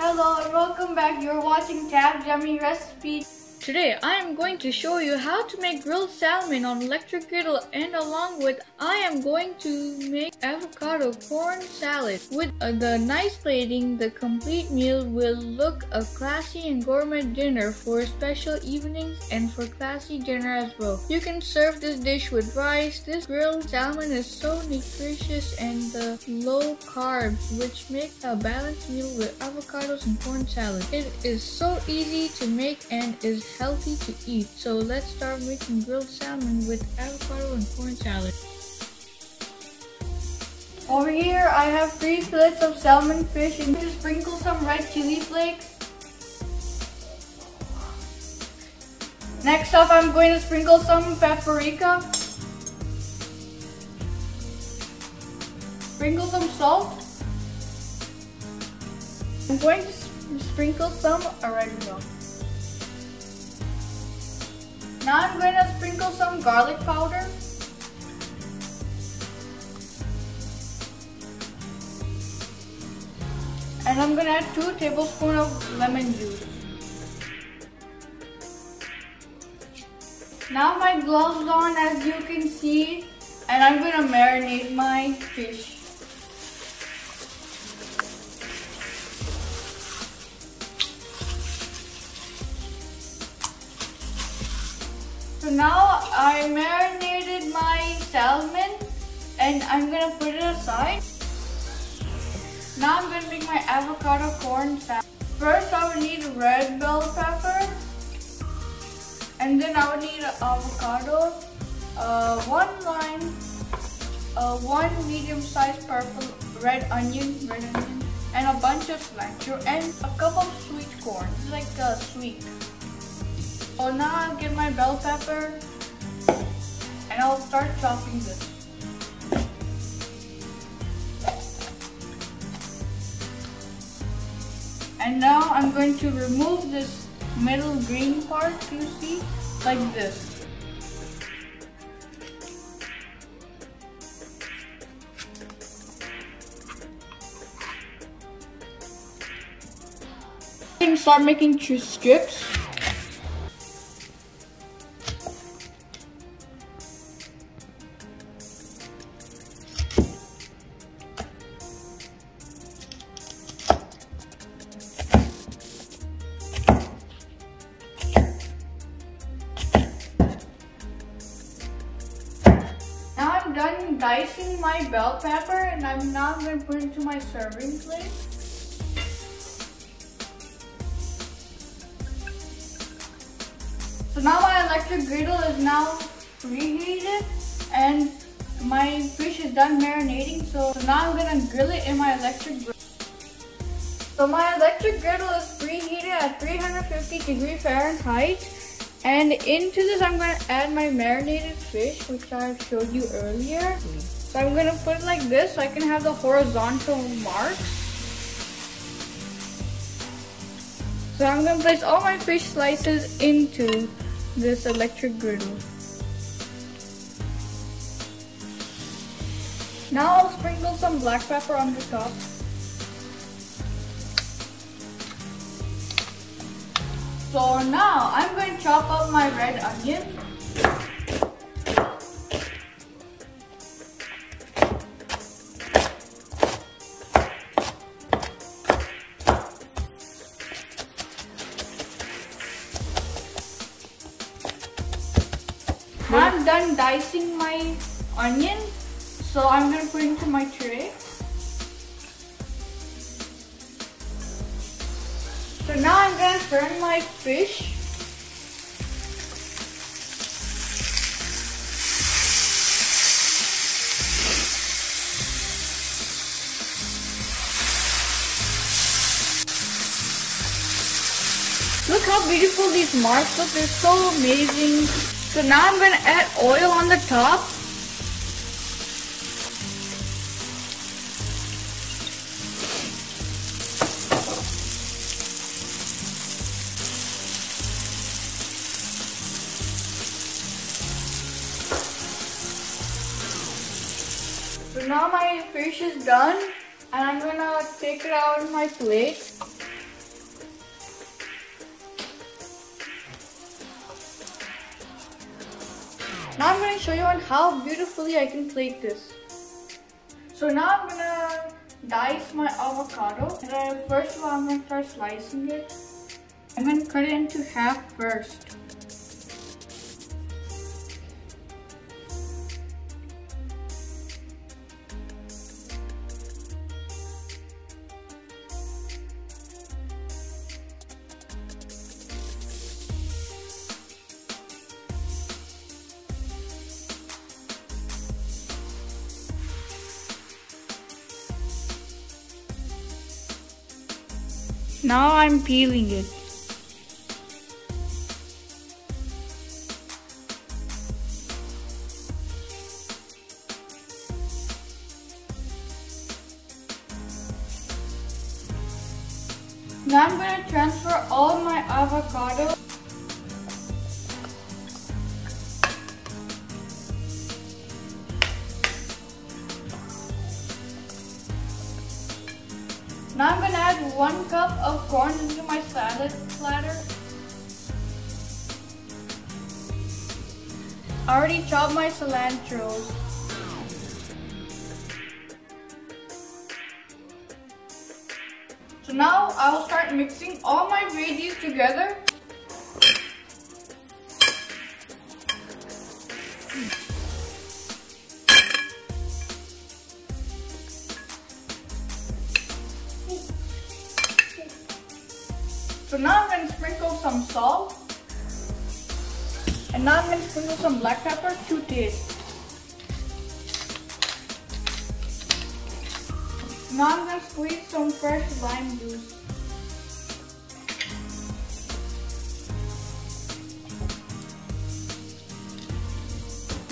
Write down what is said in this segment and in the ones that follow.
Hello and welcome back. You're watching Tab Yummy Recipe. Today I am going to show you how to make grilled salmon on electric griddle and along with I am going to make avocado corn salad. With uh, the nice plating, the complete meal will look a classy and gourmet dinner for special evenings and for classy dinner as well. You can serve this dish with rice. This grilled salmon is so nutritious and the low carbs which make a balanced meal with avocados and corn salad. It is so easy to make and is healthy to eat. So let's start making grilled salmon with avocado and corn salad. Over here, I have three fillets of salmon fish and just sprinkle some red chili flakes. Next up, I'm going to sprinkle some paprika. Sprinkle some salt. I'm going to sprinkle some oregano. Now I'm going to sprinkle some garlic powder. And I'm going to add 2 tablespoons of lemon juice. Now my gloves on as you can see and I'm going to marinate my I marinated my salmon and I'm gonna put it aside. Now I'm gonna make my avocado corn salad. First I would need red bell pepper and then I would need avocado, uh, one lime, uh, one medium-sized purple red onion, red onion, and a bunch of cilantro and a cup of sweet corn. It's like a sweet. So now I'll get my bell pepper and I'll start chopping this. And now I'm going to remove this middle green part you see like this. And start making two strips. Done dicing my bell pepper and I'm now going to put it into my serving plate. So now my electric griddle is now preheated and my fish is done marinating. So now I'm going to grill it in my electric griddle. So my electric griddle is preheated at 350 degree Fahrenheit. And into this, I'm gonna add my marinated fish, which I showed you earlier. So I'm gonna put it like this so I can have the horizontal marks. So I'm gonna place all my fish slices into this electric griddle. Now I'll sprinkle some black pepper on the top. So now I'm going to chop up my red onion. I'm done dicing my onions, so I'm going to put into my tray. Turn my fish. Look how beautiful these marks look, they're so amazing. So now I'm gonna add oil on the top. now my fish is done and I'm gonna take it out of my plate. Now I'm gonna show you on how beautifully I can plate this. So now I'm gonna dice my avocado and first of all I'm gonna start slicing it. I'm gonna cut it into half first. Now I'm peeling it. Now I'm to transfer all my avocado one cup of corn into my salad platter. I already chopped my cilantro. So now I'll start mixing all my veggies together. And now I'm going to sprinkle some black pepper to taste. Now I'm going to squeeze some fresh lime juice.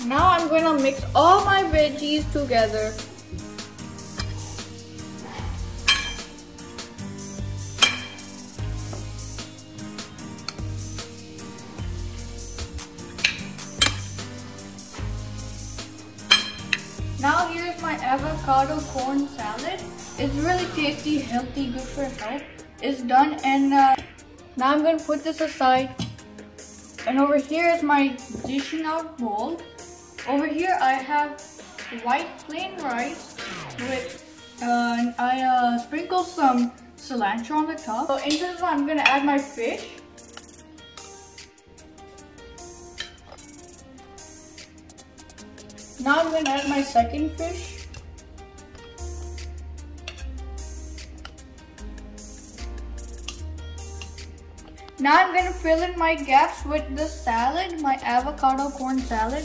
Now I'm going to mix all my veggies together. Now here's my avocado corn salad. It's really tasty, healthy, good for health. It's done and uh, now I'm to put this aside. And over here is my dishing out bowl. Over here I have white plain rice with uh, I uh, sprinkle some cilantro on the top. So into this I'm going to add my fish. Now I'm going to add my second fish. Now I'm going to fill in my gaps with the salad, my avocado corn salad.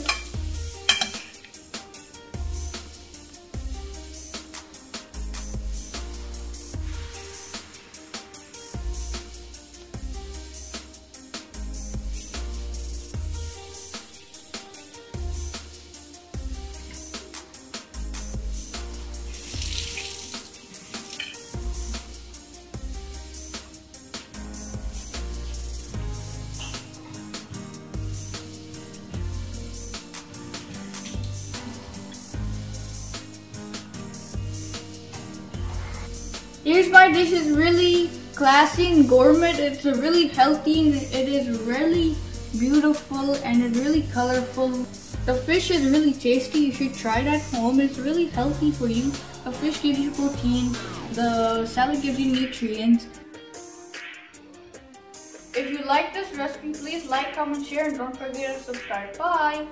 Here's my dish is really classy and gourmet. It's really healthy and it is really beautiful and it's really colorful. The fish is really tasty. You should try it at home. It's really healthy for you. The fish gives you protein. The salad gives you nutrients. If you like this recipe, please like, comment, share, and don't forget to subscribe. Bye!